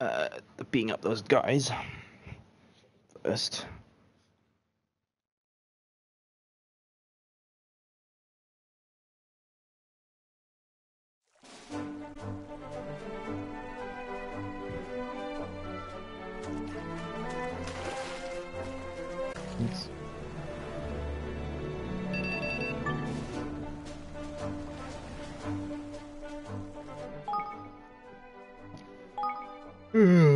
uh, beating up those guys first. Ugh.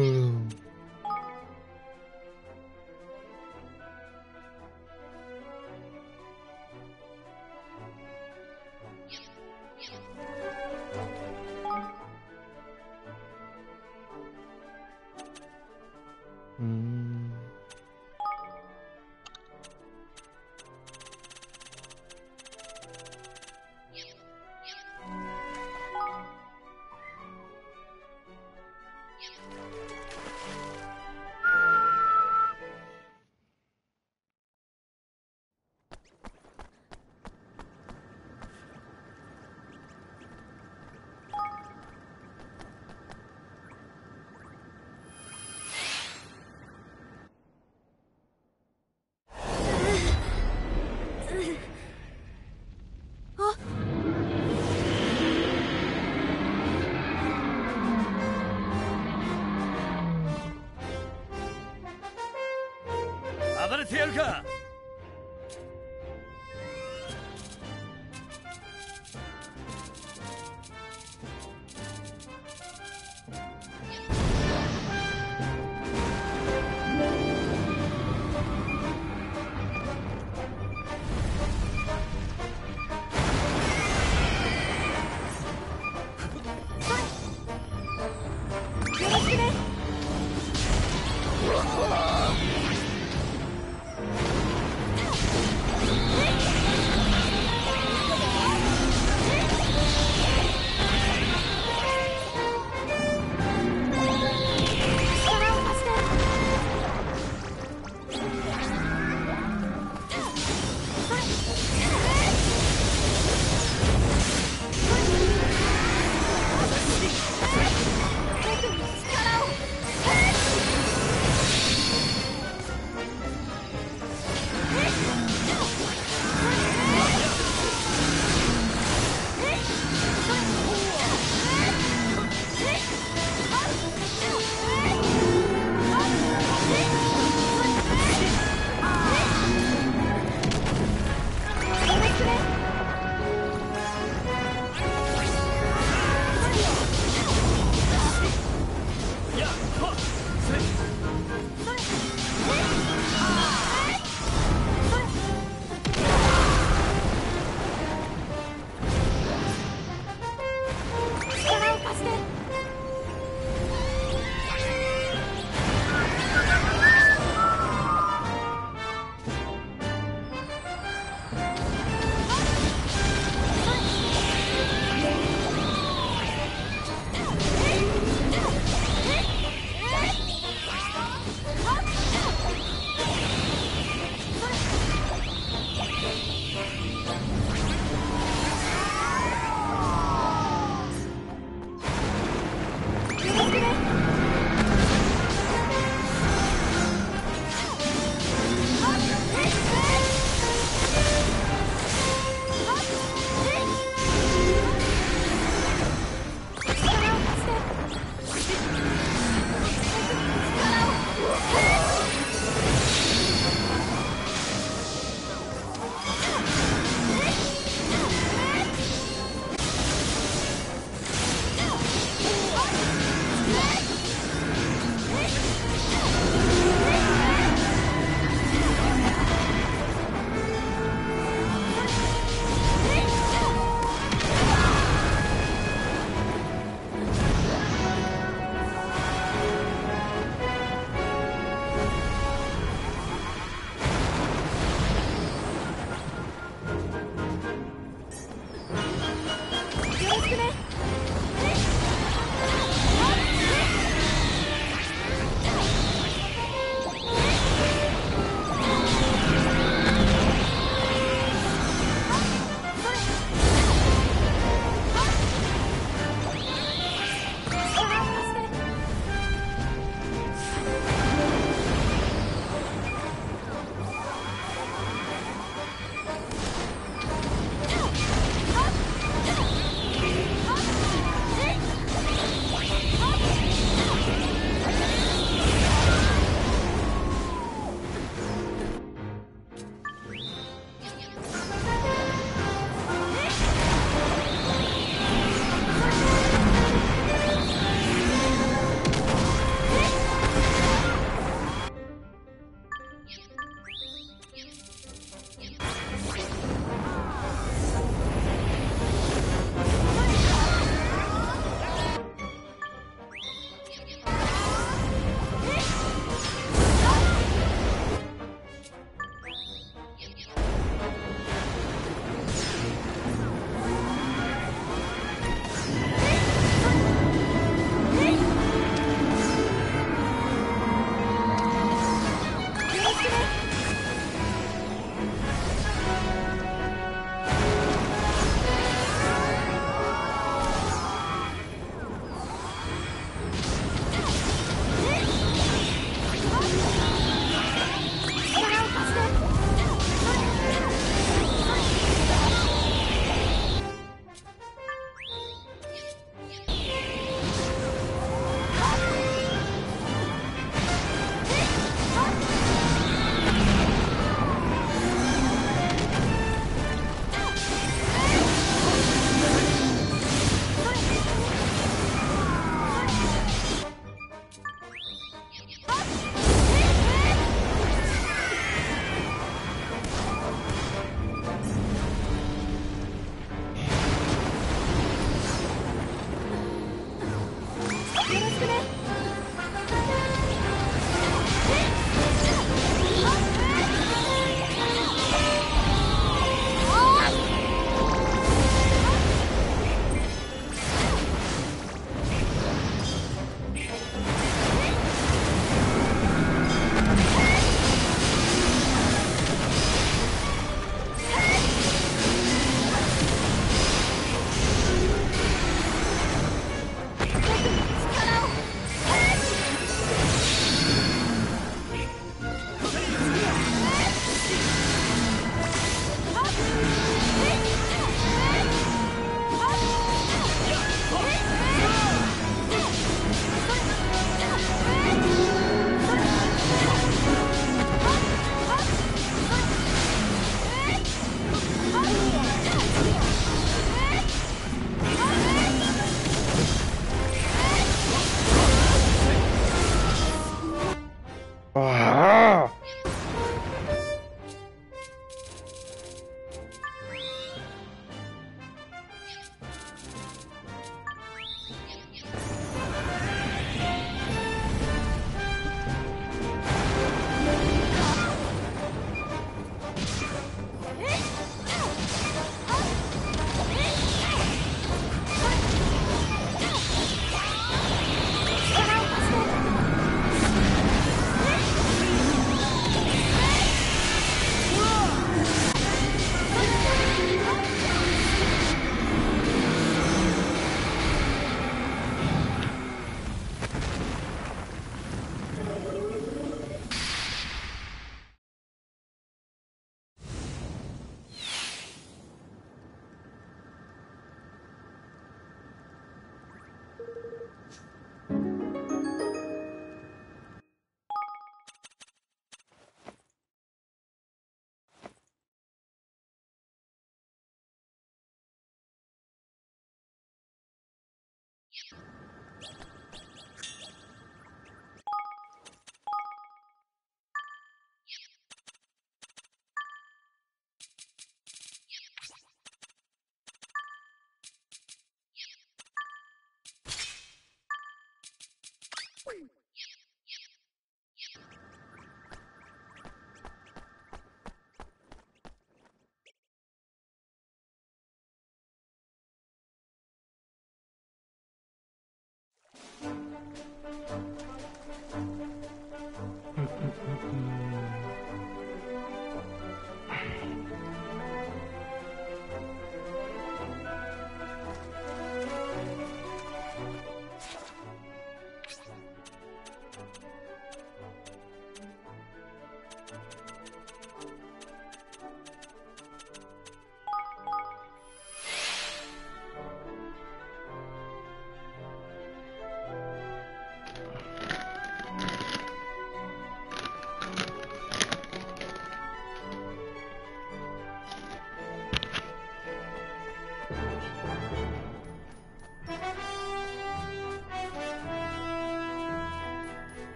準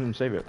Didn't save it.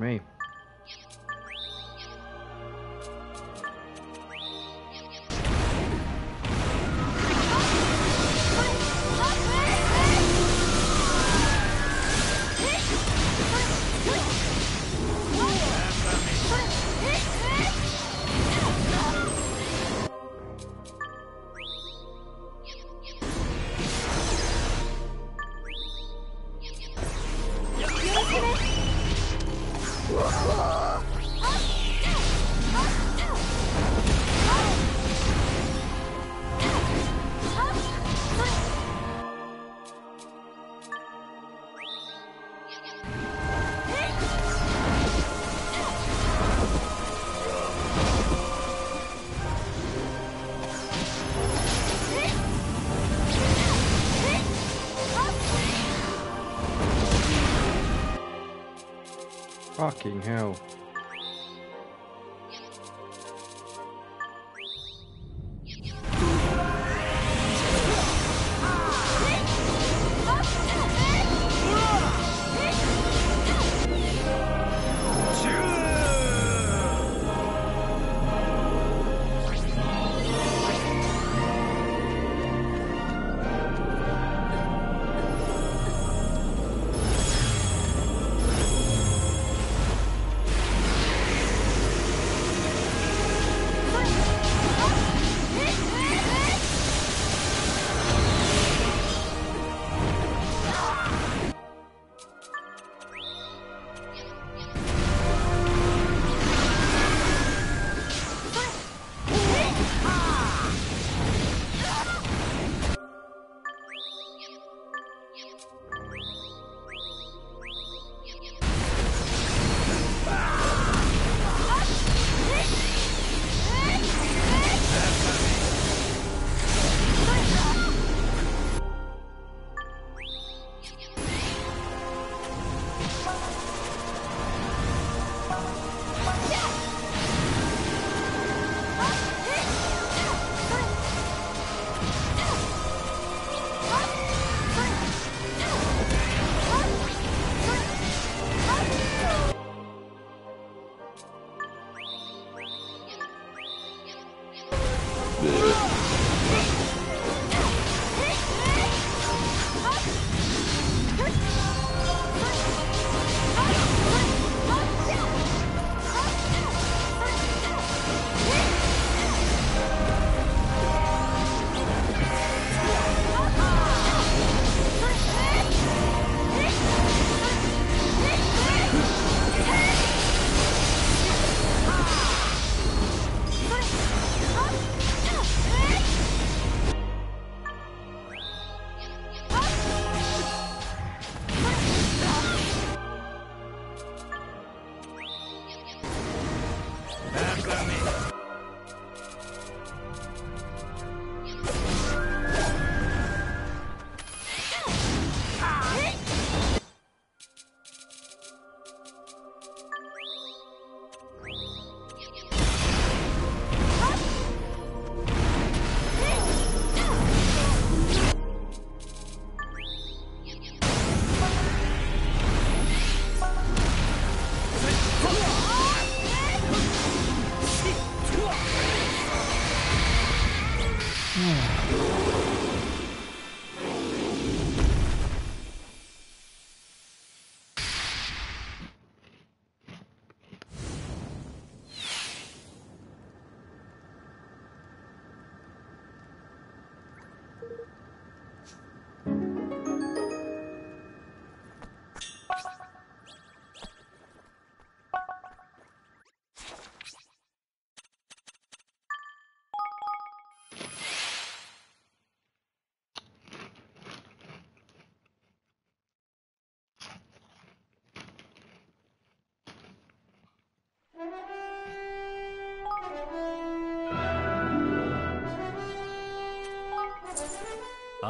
me. Fucking hell.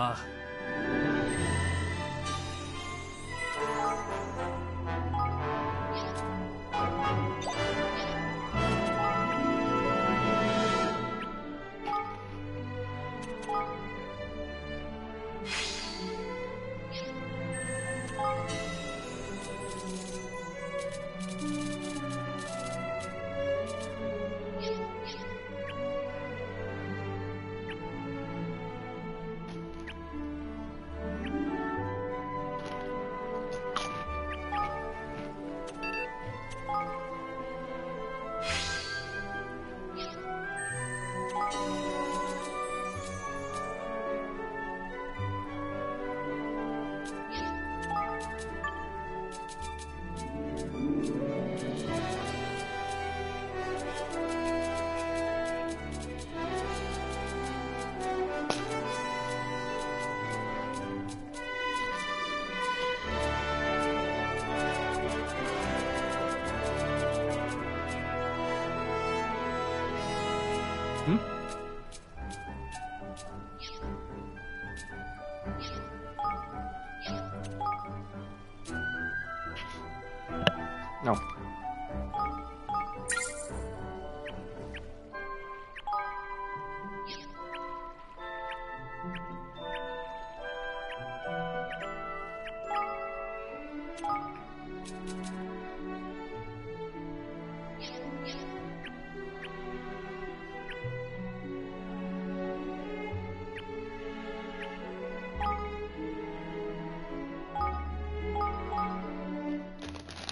啊。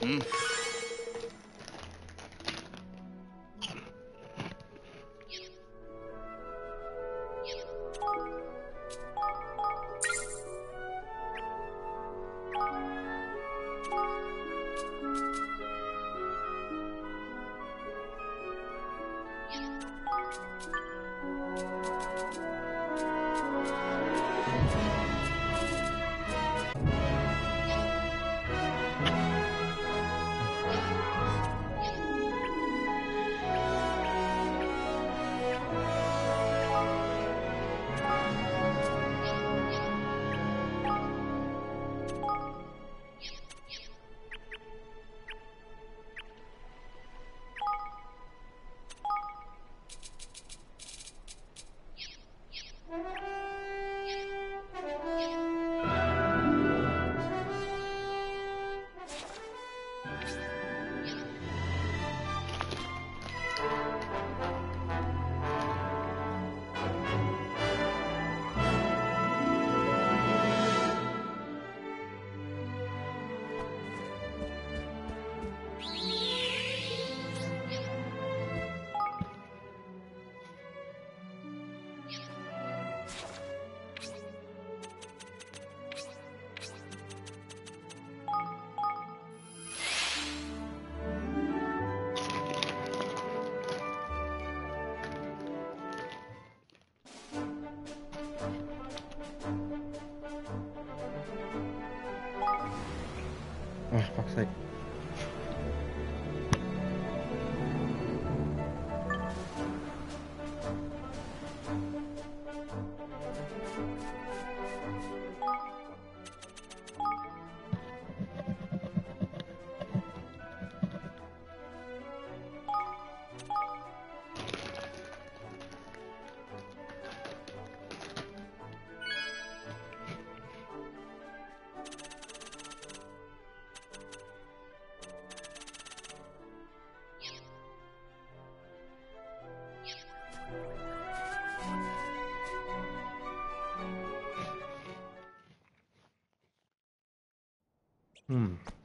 嗯。んあ、嗯。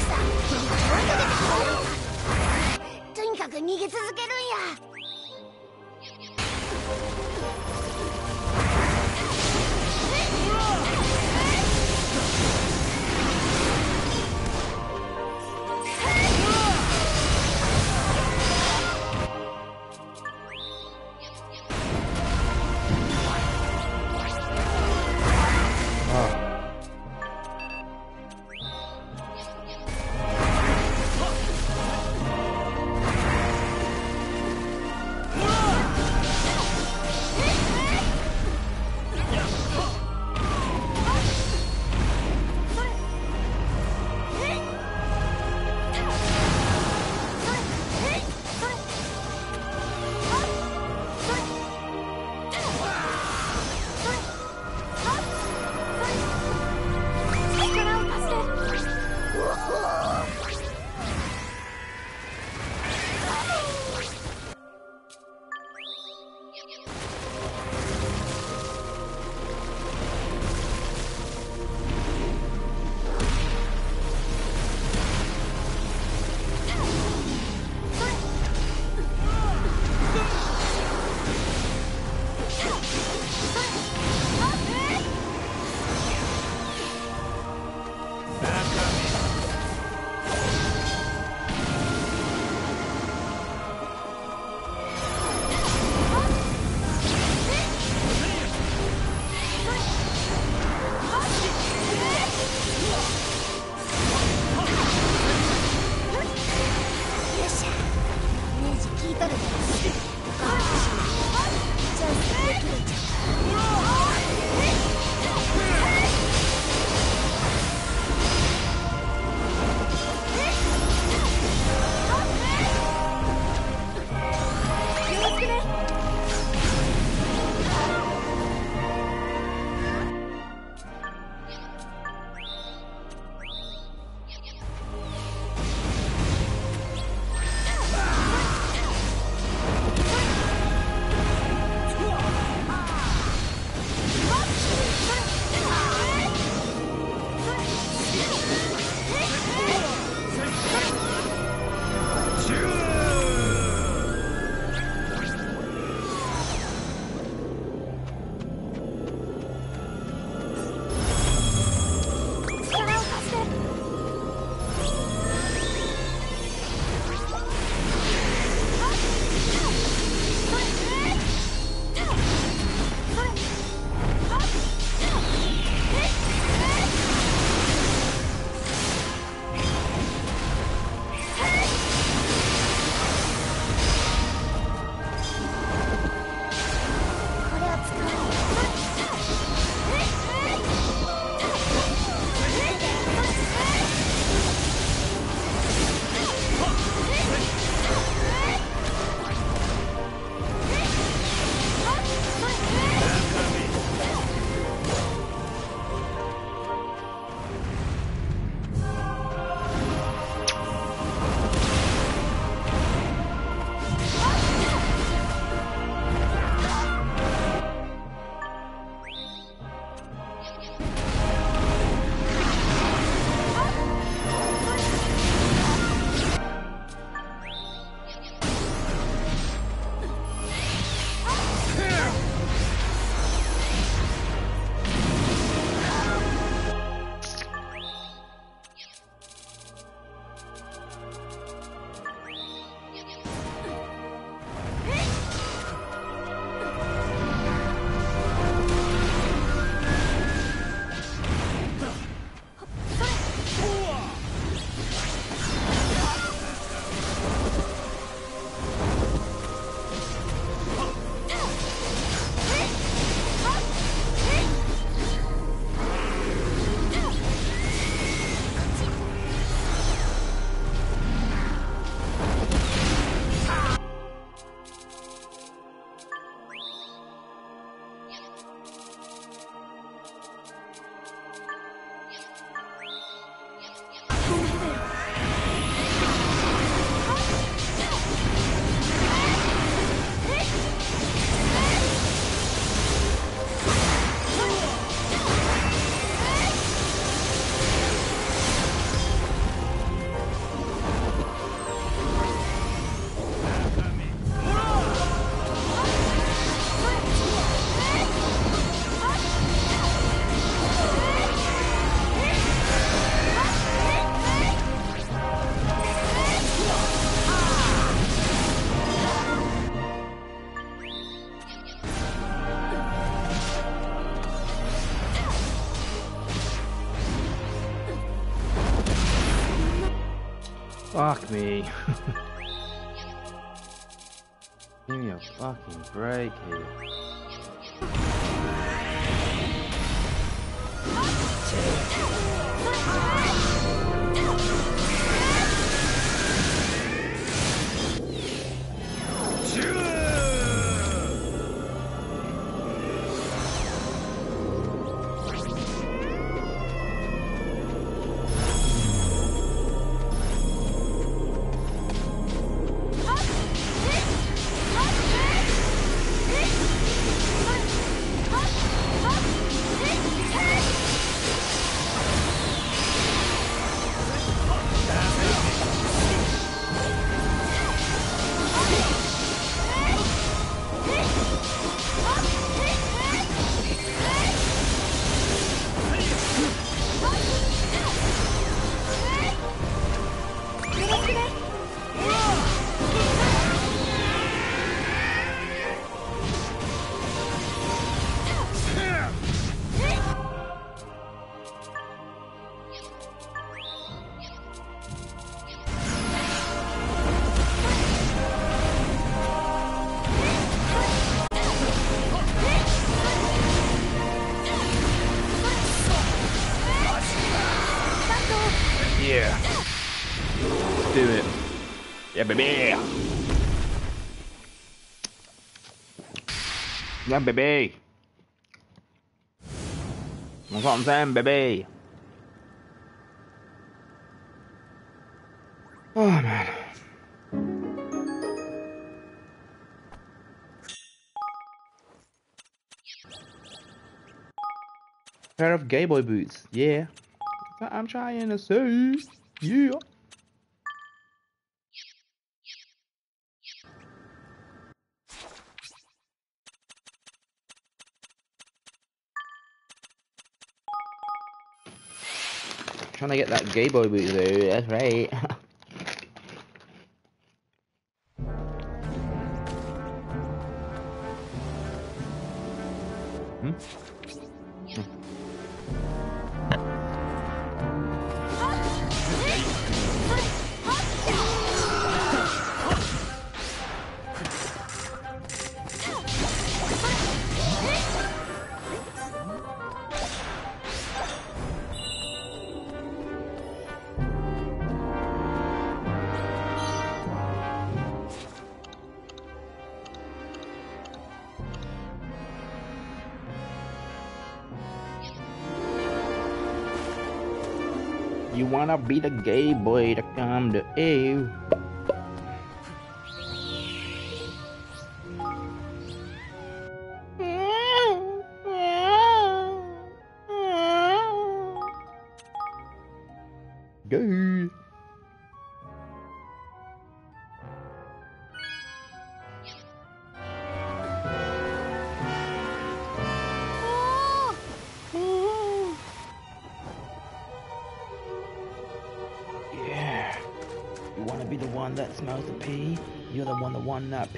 さとにかく逃げ続けるんや。Fuck me. Give me a fucking break here. Baby. Yeah, baby. That's what I'm saying, baby. Oh, man. Pair of gay boy boots. Yeah. I'm trying to say. Yeah. Trying to get that gay boy boot though, that's right. You wanna be the gay boy to come to you.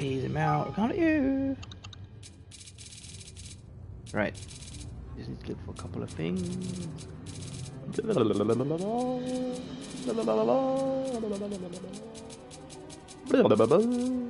One that pees him out. Come to you. Right. Just need to look for a couple of things.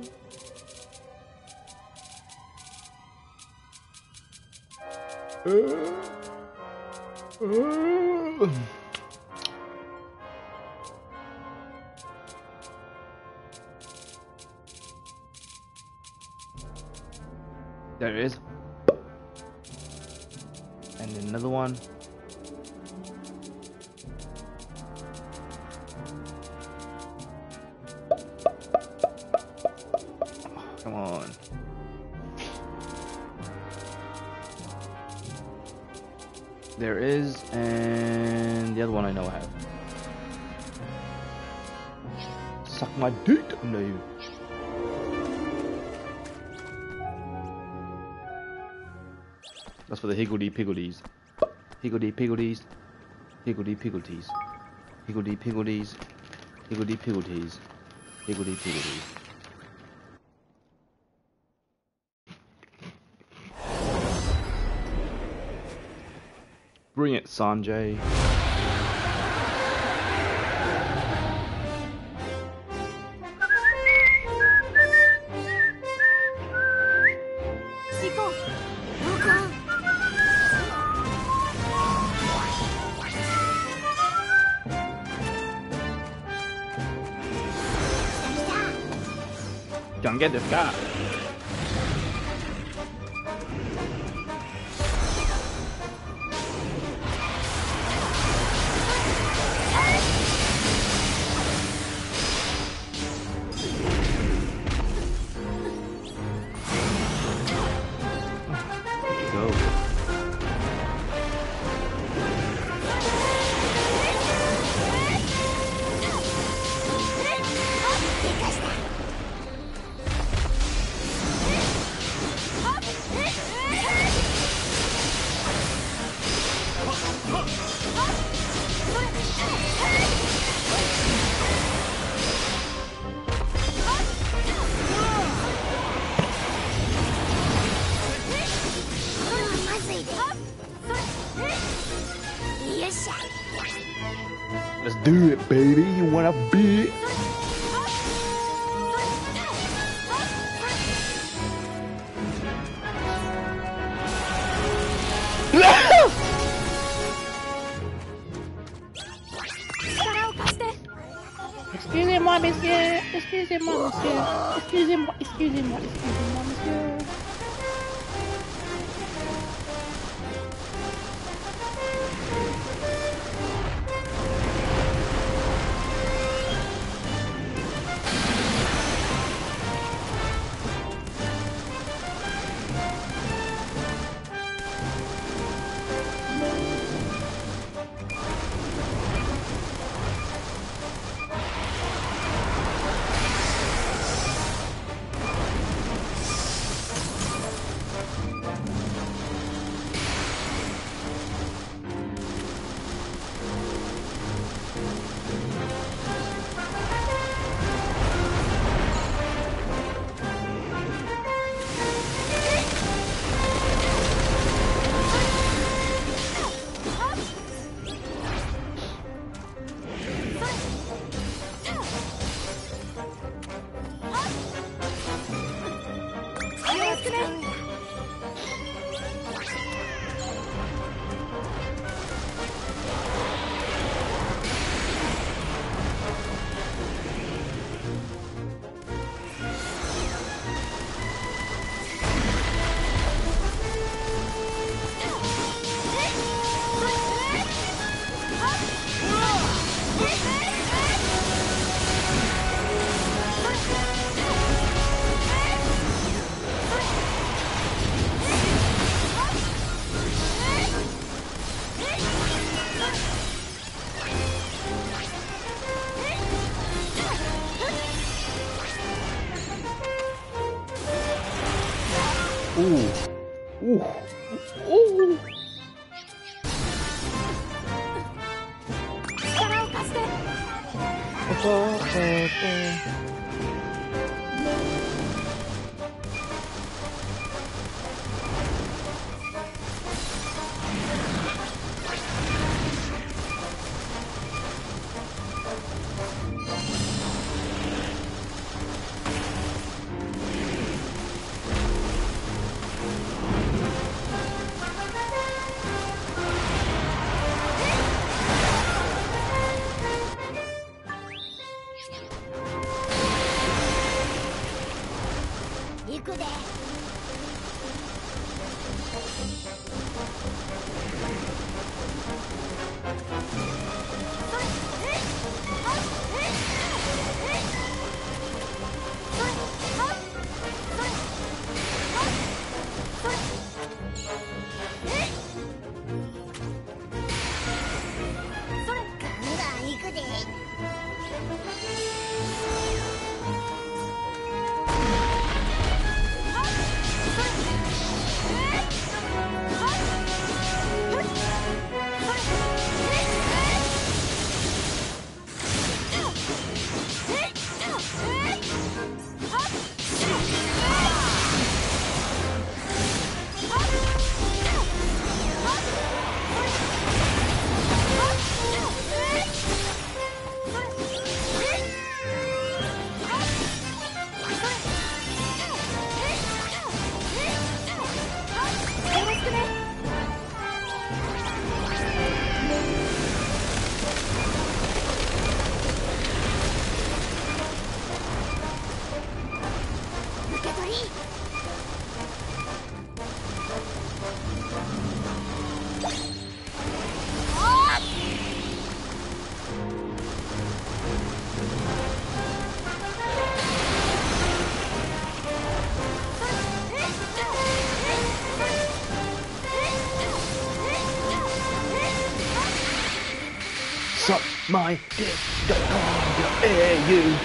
There is, and the other one I know I have. Suck my dick, no. That's for the higgledy piggledies. Higgledy piggledies. Higgledy piggledies. Higgledy piggledies. Higgledy piggledies. Higgledy piggledies. Bring it, Sanjay. Don't get this guy. Baby. My dick. AU.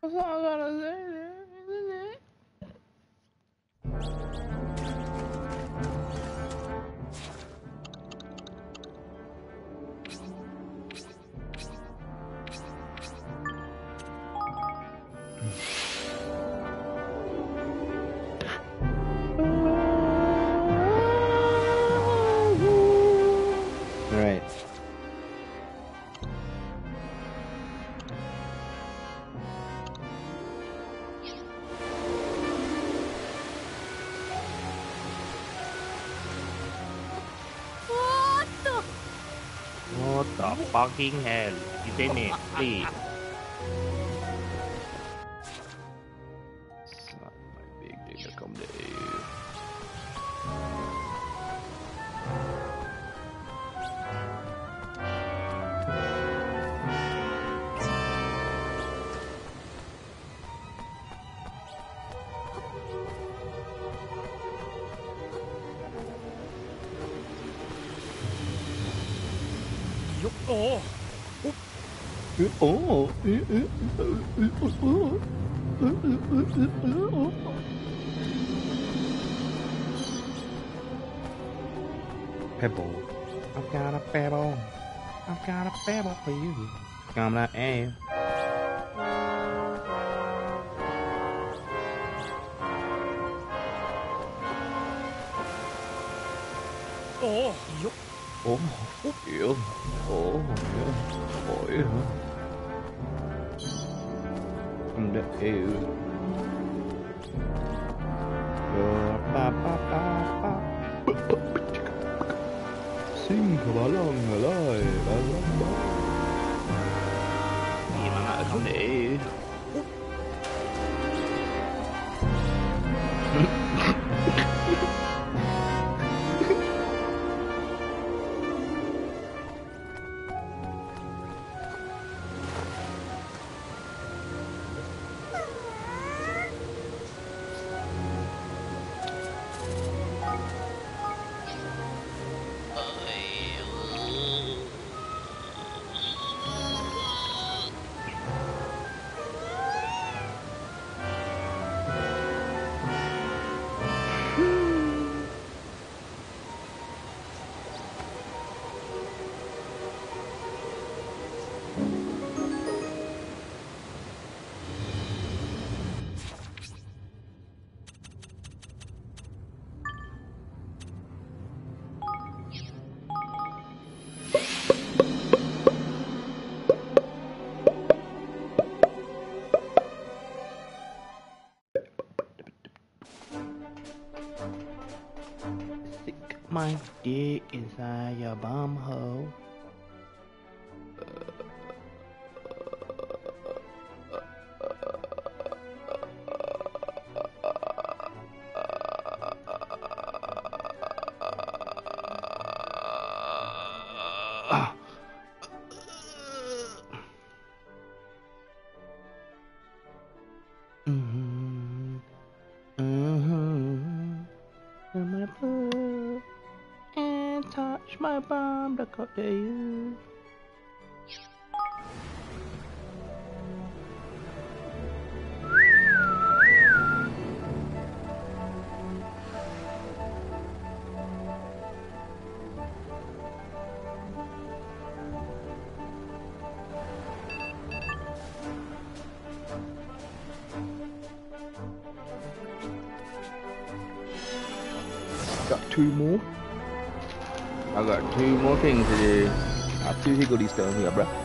That's all I gotta say, fucking hell? Isn't it? Please. Pebble. I've got a pebble. I've got a pebble for you. Come on, eh? My dick inside your bum hole. To cut to you. good he's telling me, bro.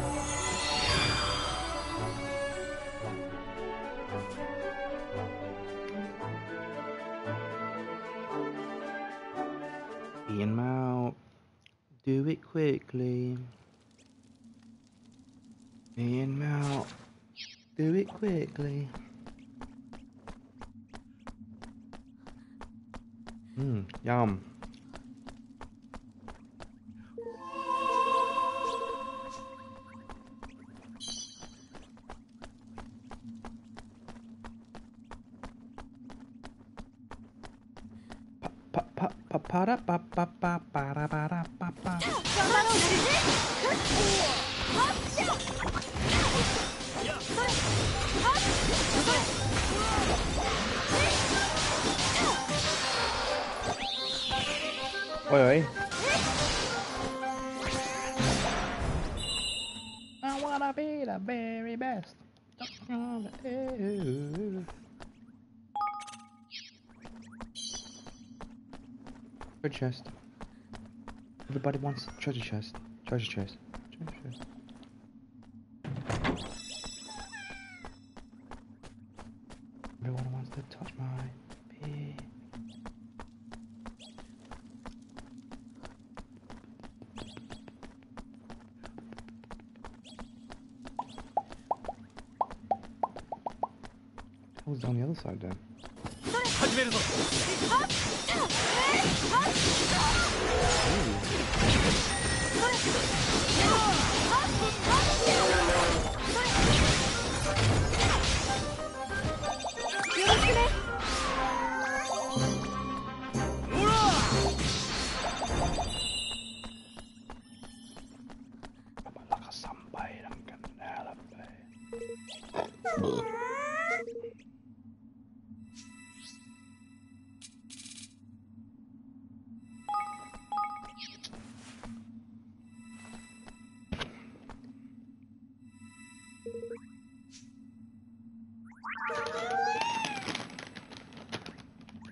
chest. Everybody wants treasure chest. Treasure chest.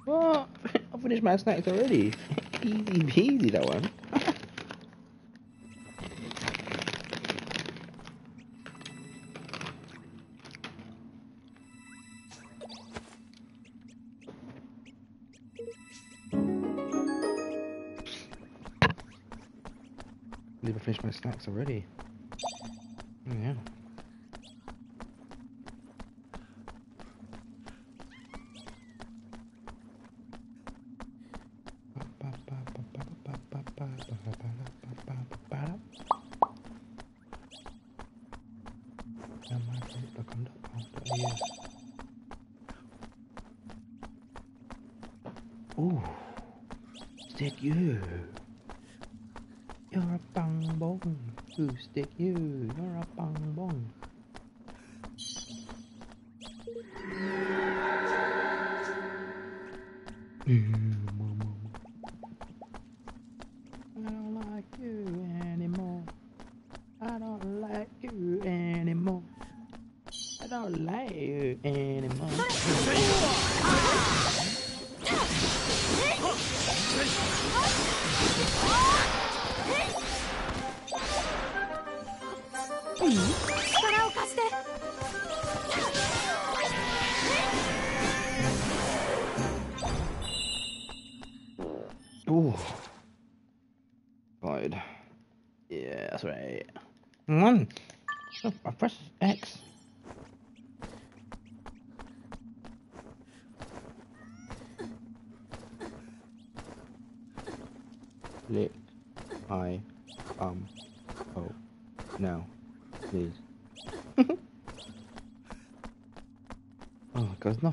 What? I finished my snacks already. Easy peasy that one. I believe I finished my snacks already.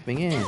pengen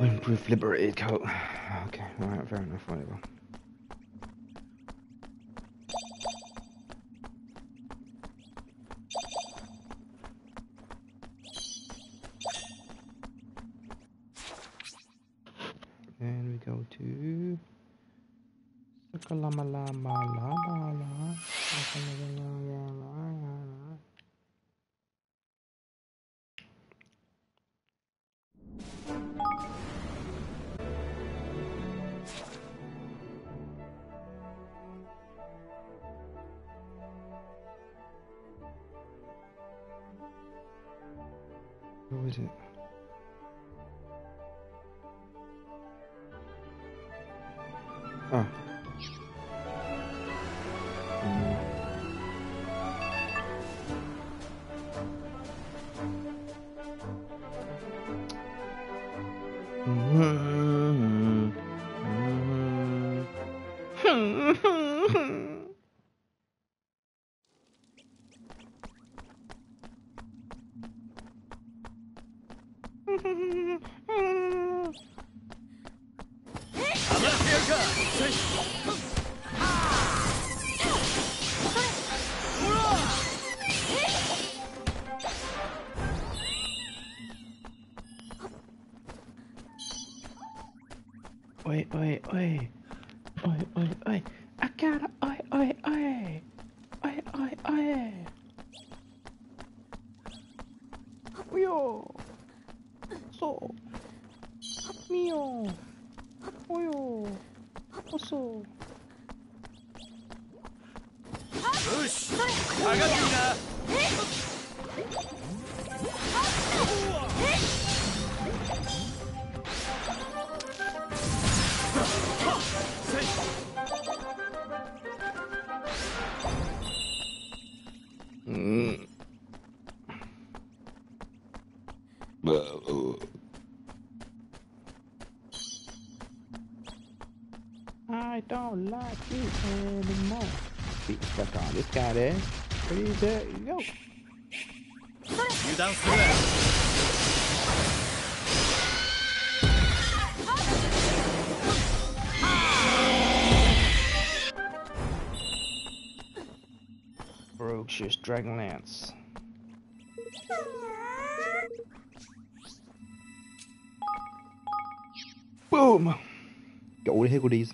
Improved liberate coat. Okay, alright, fair enough, whatever. What was it? don't like it anymore. Beat the fuck out this guy there. Pretty good. Go. You down for that. ferocious dragon lance. Boom! Got all the higgledies.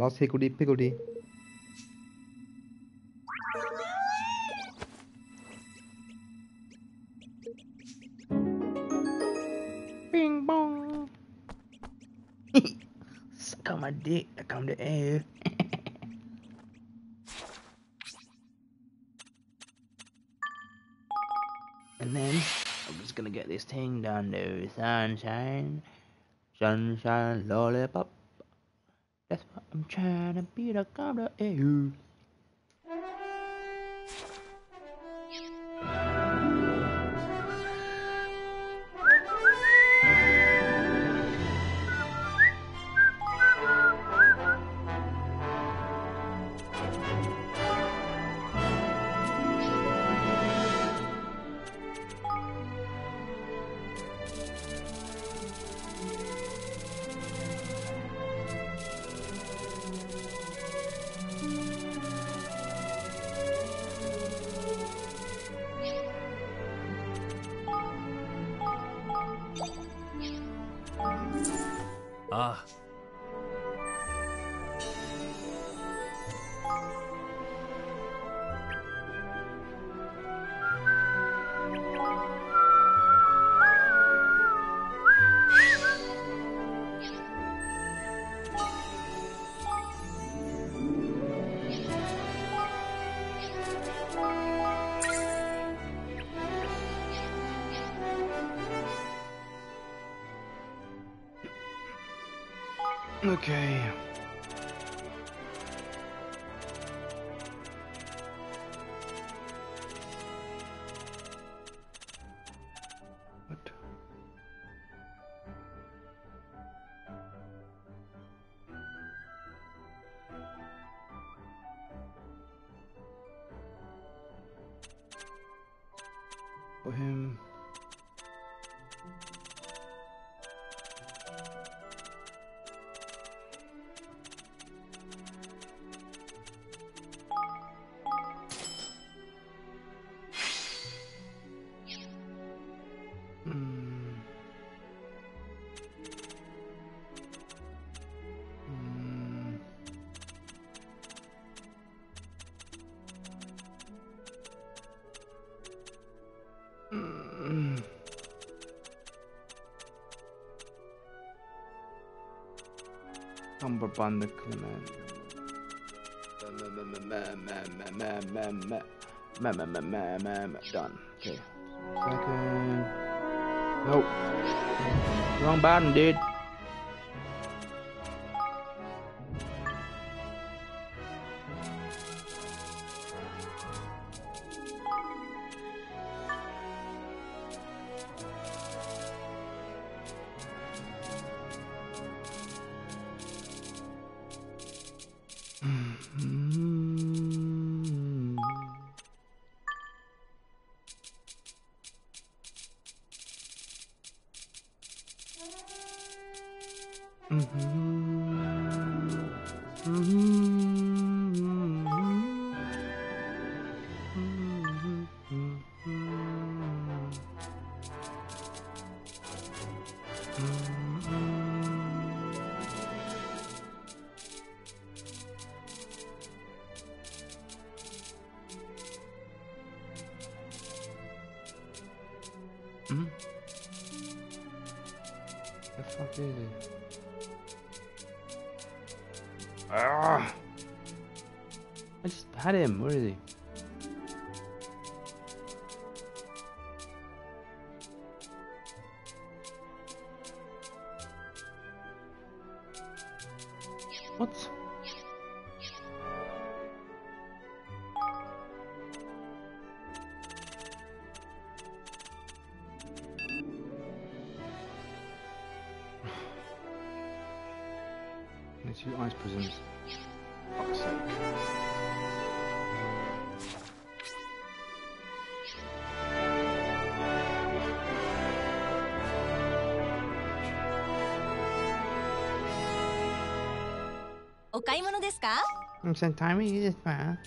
Last Higgledy Piggledy. Bing bong. Suck on my dick, I come to air. and then I'm just gonna get this thing done, though. Sunshine, sunshine, lollipop. That's what I'm trying to be. I come to air. Cumberbund the Clement. Done. Okay. Second. Nope. Wrong button, dude. Two ice prisms. Fuck's sake. I'm Sentai, we use this fire.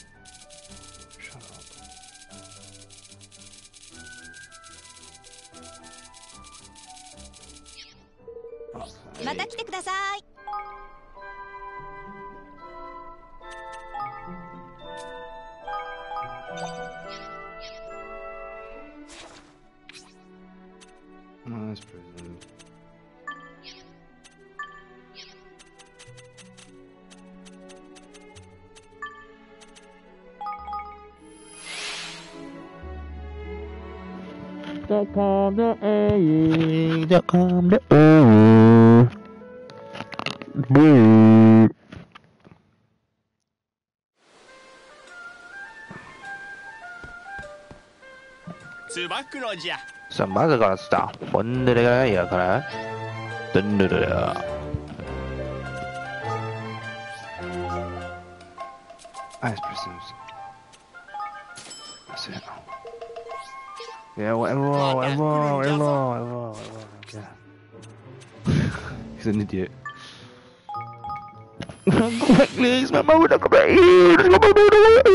さあ、まずからスター。ほんでれがやから。どんどれや。 Ice prisms. That's it. Yeah, whatever, whatever, whatever, whatever, whatever. Yeah. He's an idiot. Please, my mama don't come back here. My mama don't come back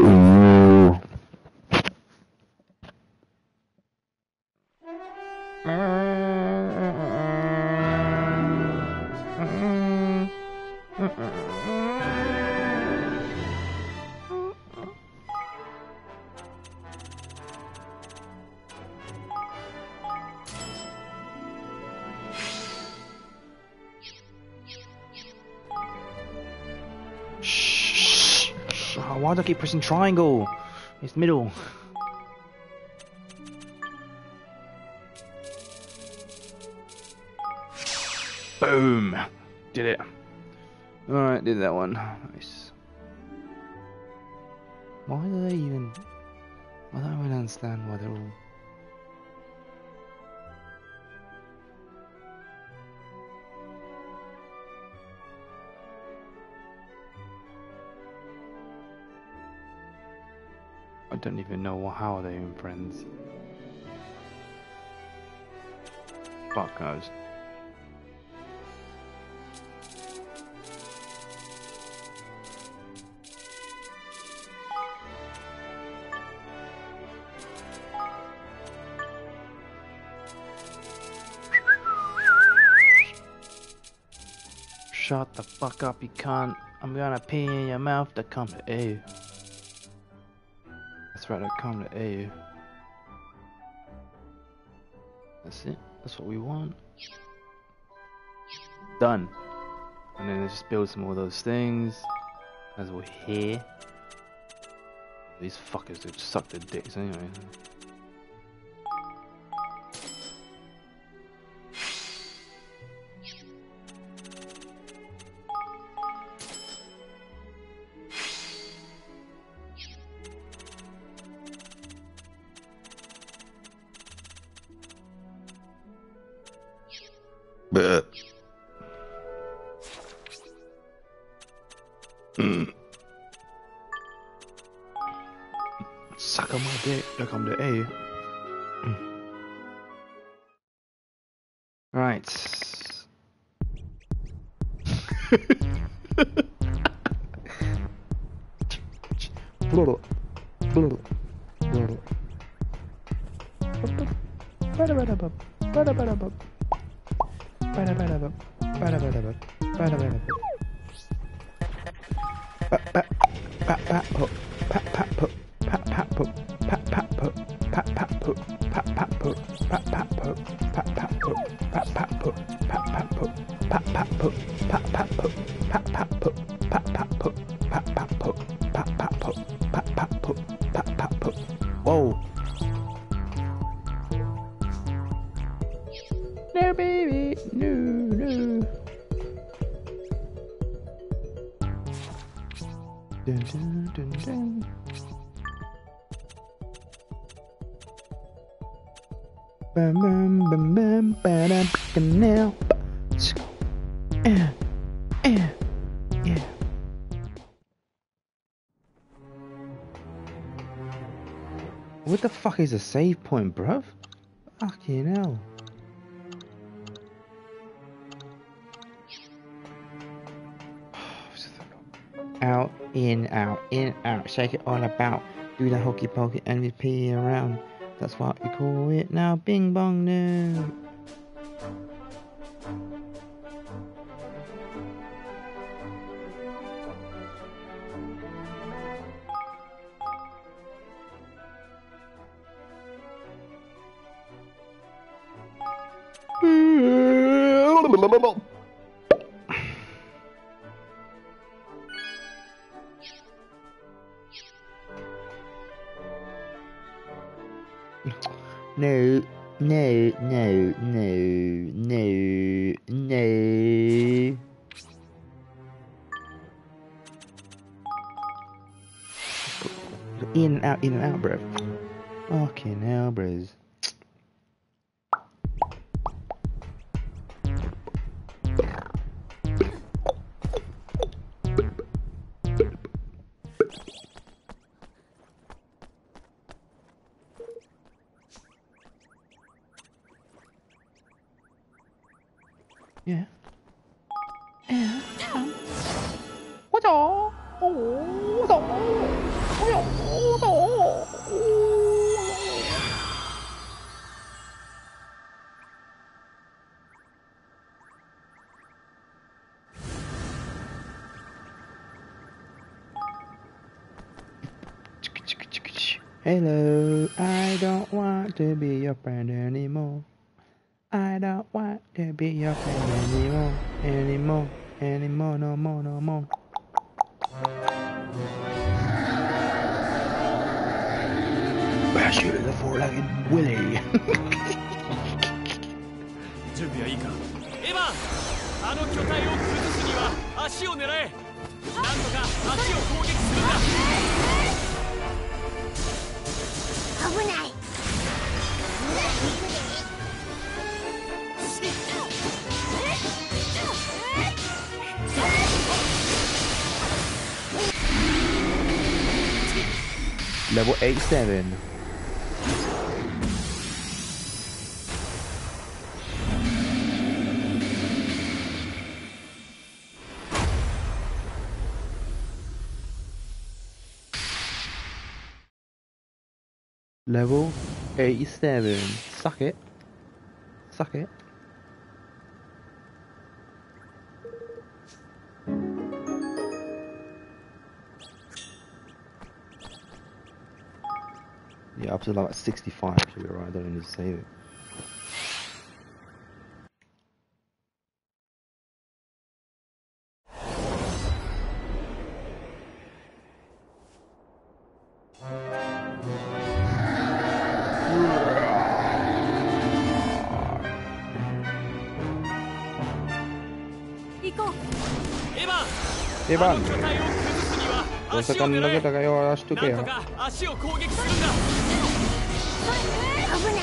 here. I keep pressing triangle? It's middle. Boom. Did it. Alright, did that one. Nice. Why do they even... I don't even understand why they're all... don't even know how are they even friends. Fuck knows. Shut the fuck up, you cunt. I'm gonna pee in your mouth to come to A. Right, I come to A. That's it. That's what we want. Done. And then let's just build some more of those things. As we're here. These fuckers, just suck their dicks anyway. Is a save point, bruv? Fucking hell. Out, in, out, in, out. Shake it all about. Do the hokey pokey and we repeat around. That's what we call it now. Bing bong no. Hello, I don't want to be your friend anymore. I don't want to be your friend anymore, anymore, anymore, no more, no more. Bash you the four-legged Willie. 準備はいいかエヴァンあの巨体を崩すには足を狙えなんとか足を攻撃するんだ危ない「Level 87. Level 87. Suck it. Suck it. Up to like 65 should be alright, I don't need to save it. には大足を阪に投げたがよ足とけよ。なんとか足を攻撃するんだ。危ない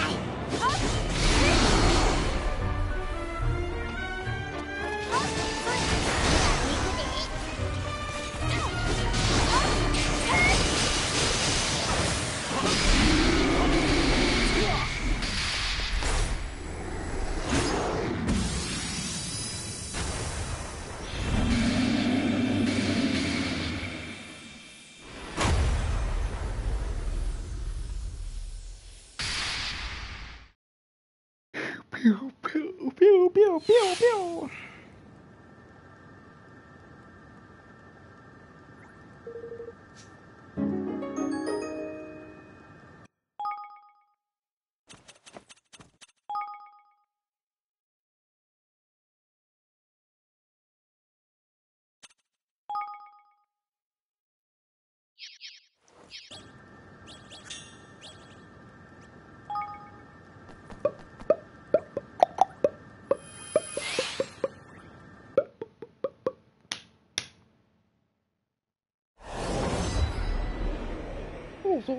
おそう。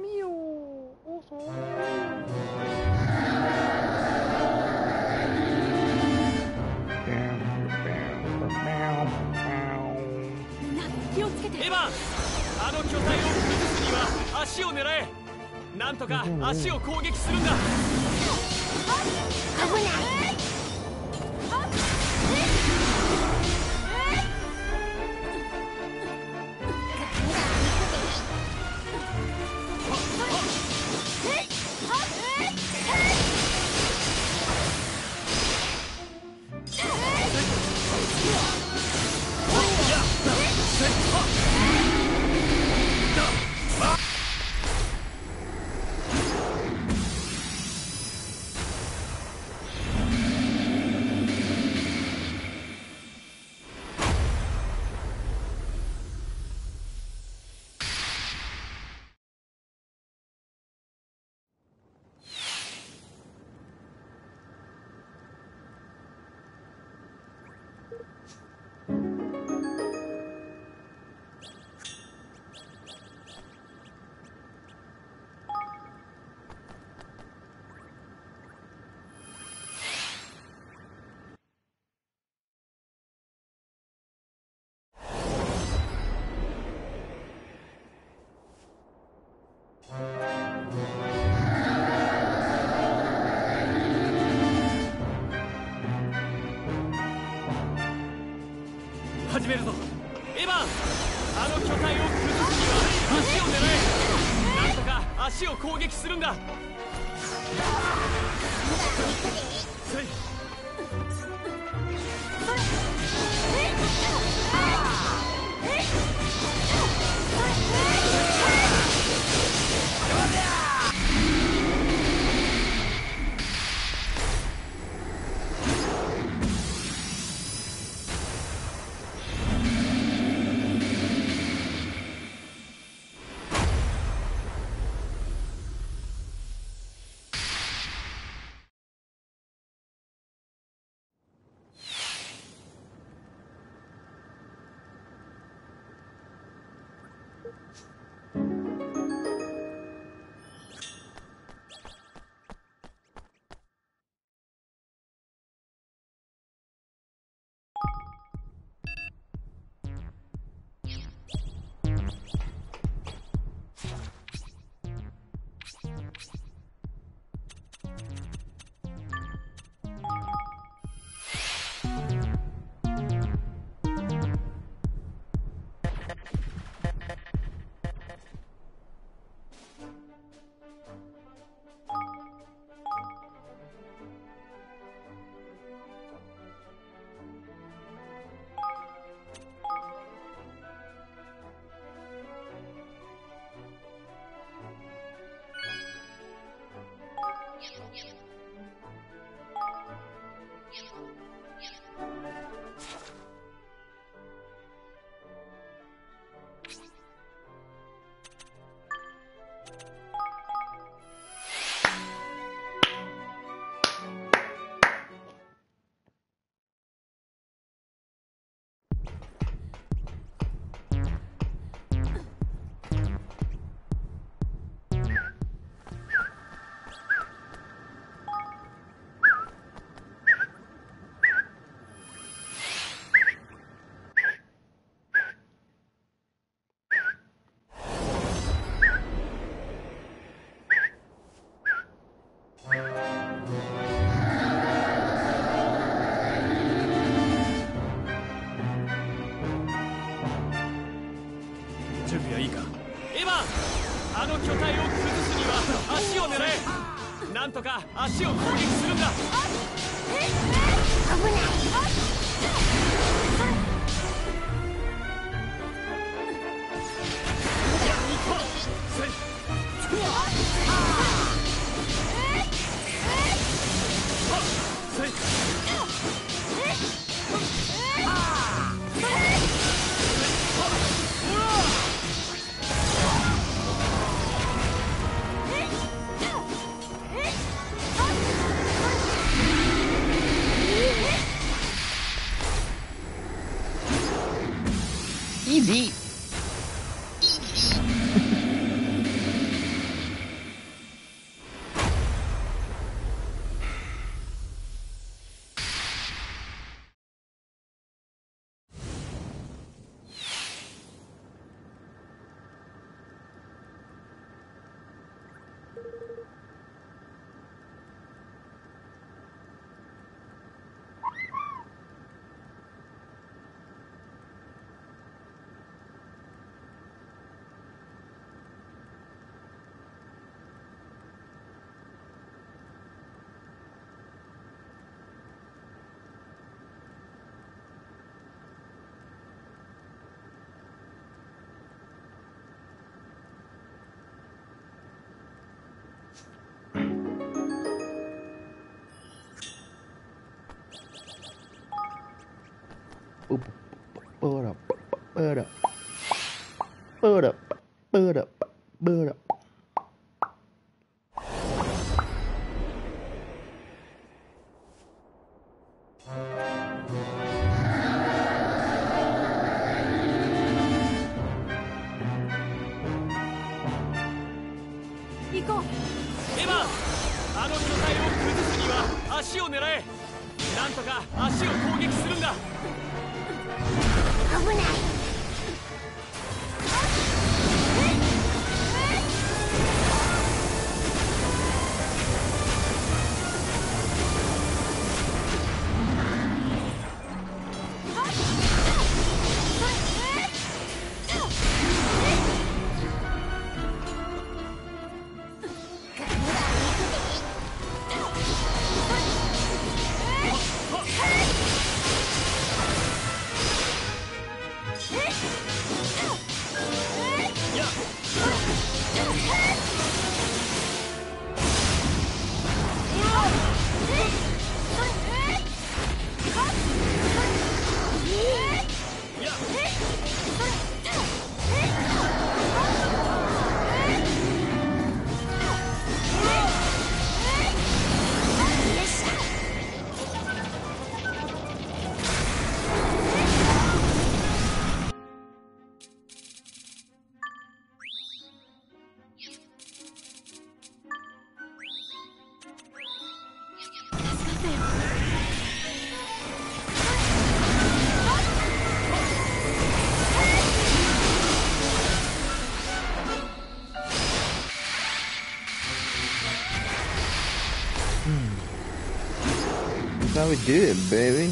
みよおそうみよみんな気をつけて。エヴァンあの巨体を崩すには足を狙え。なんとか足を攻撃するんだ。危ない Bird up, Bird up, Bird up, Bird up, Bird up. how we do it, baby.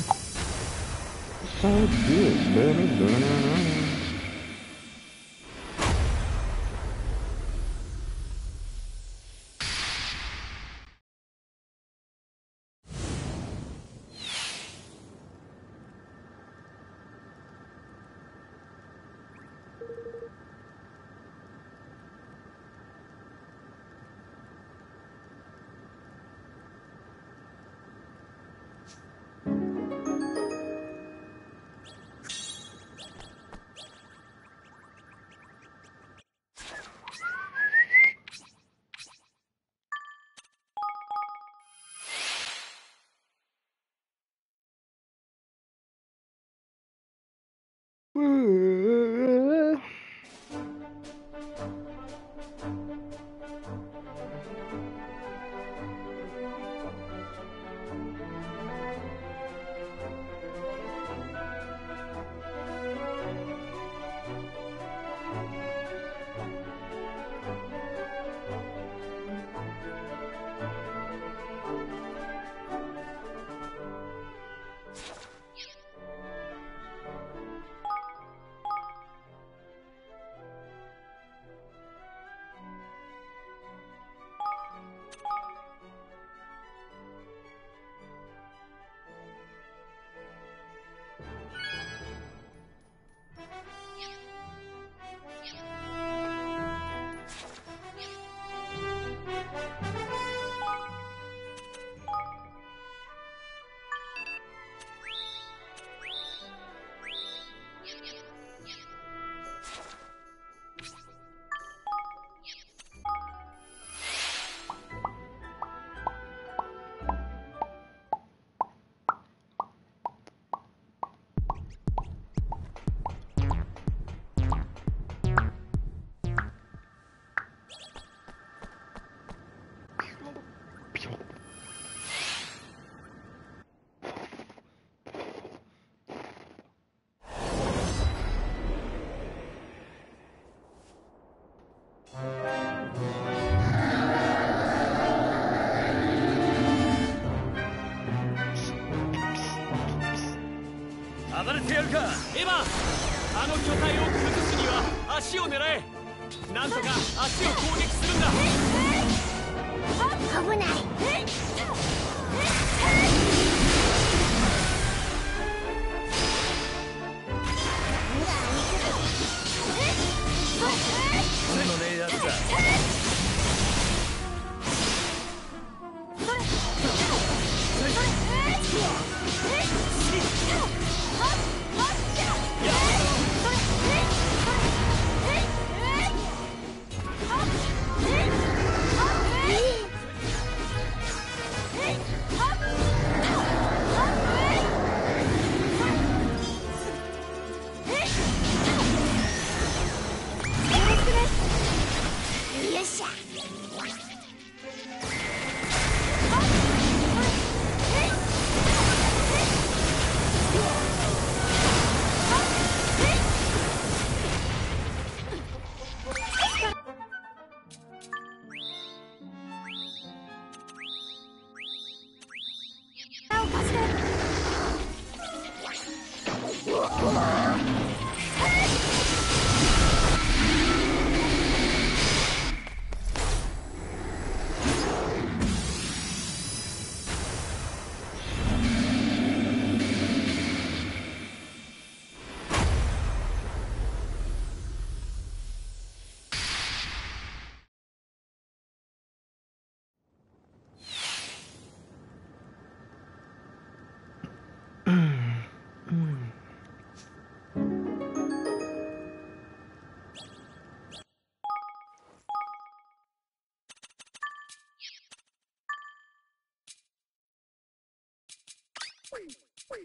That's how we do it, baby.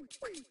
行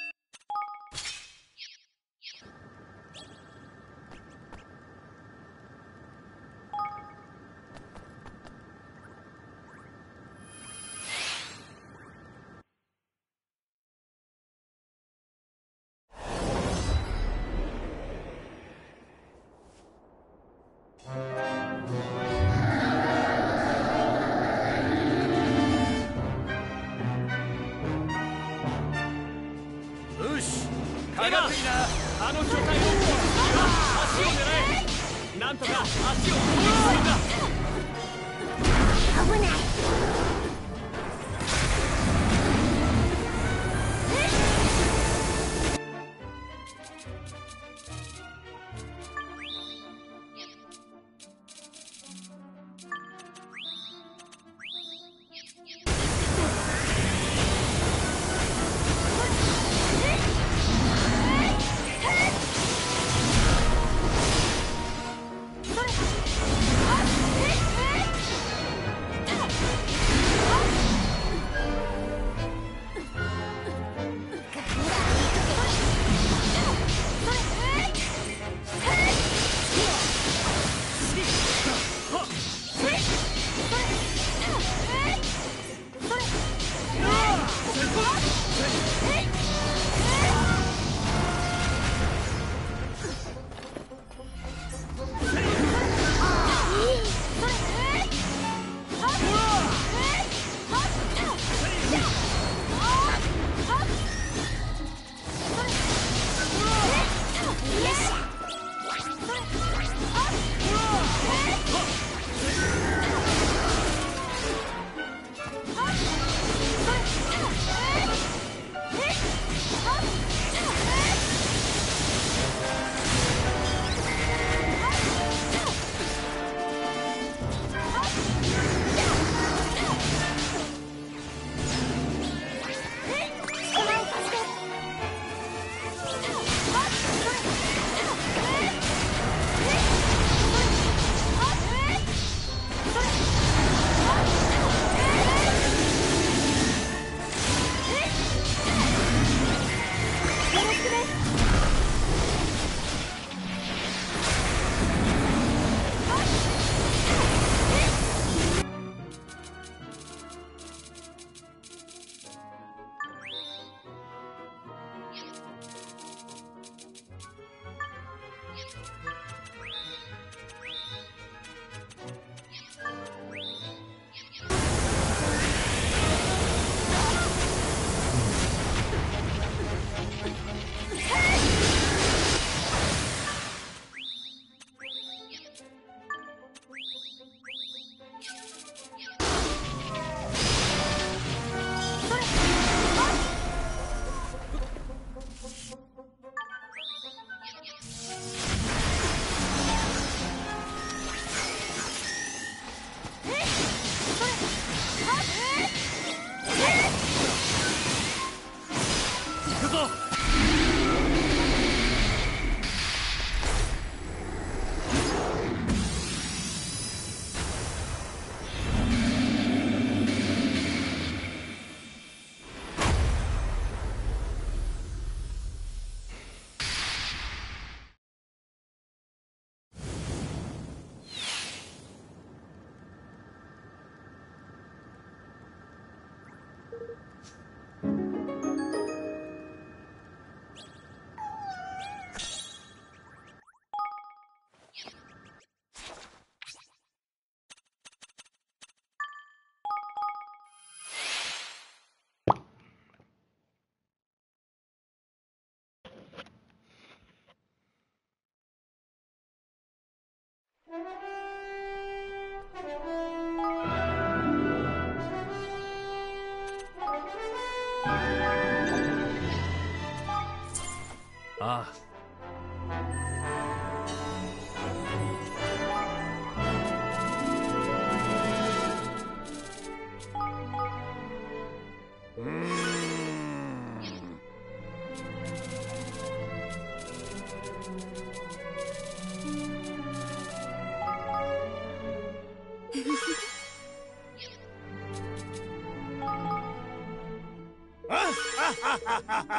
you あの巨体を。壊すには足を狙えなんとか足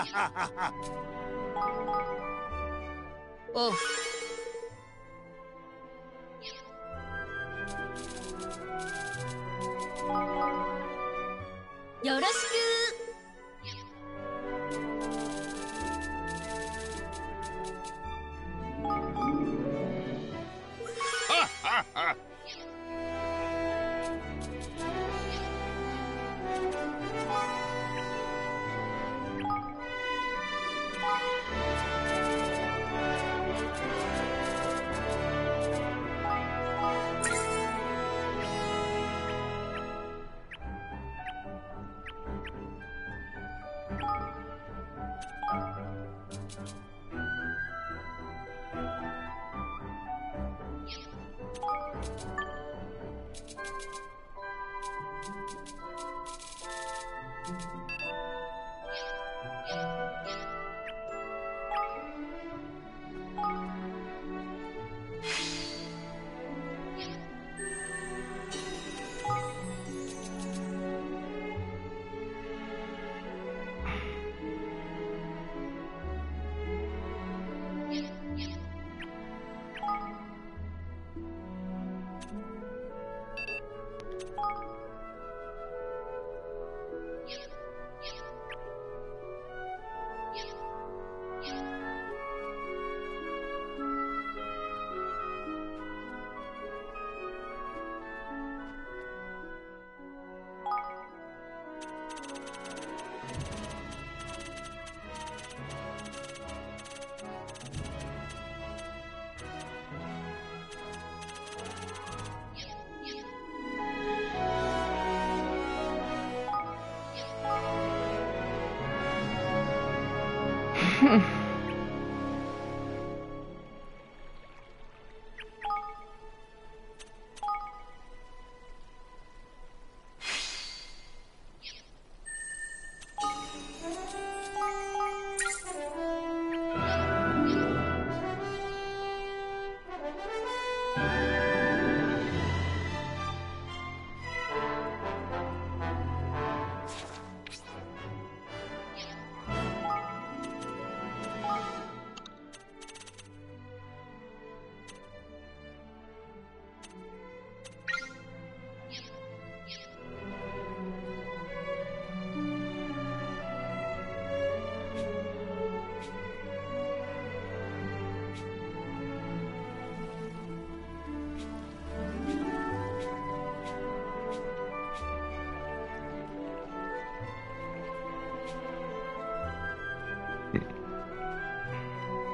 oh.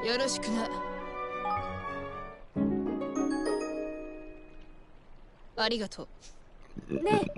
よろしくな。ありがとう。ね。え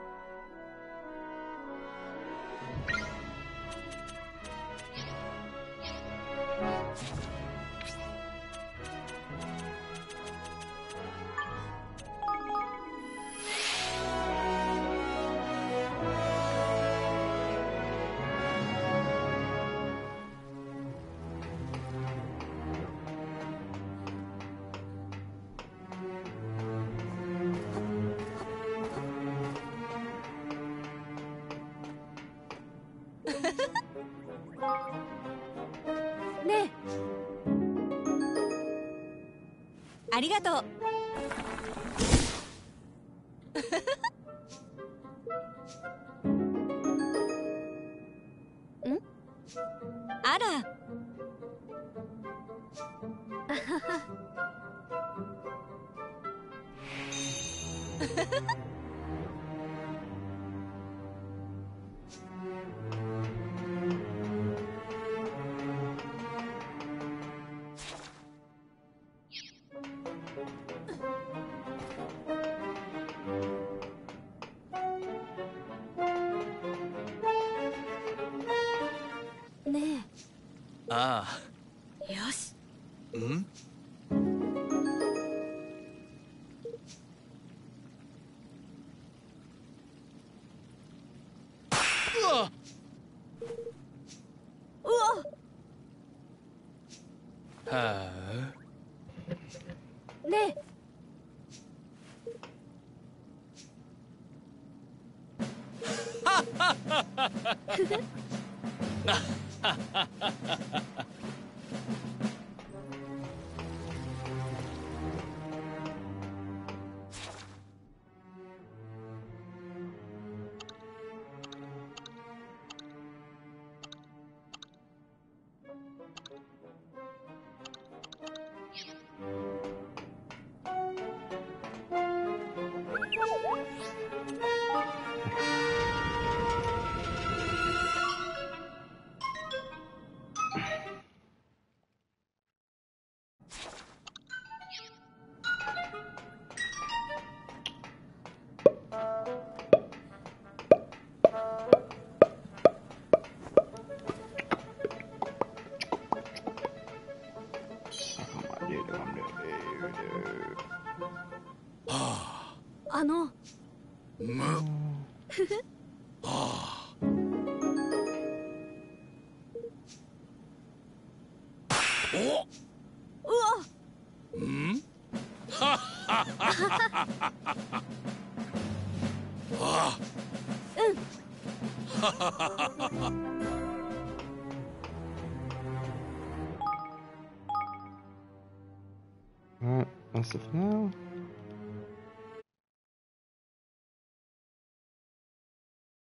がとう。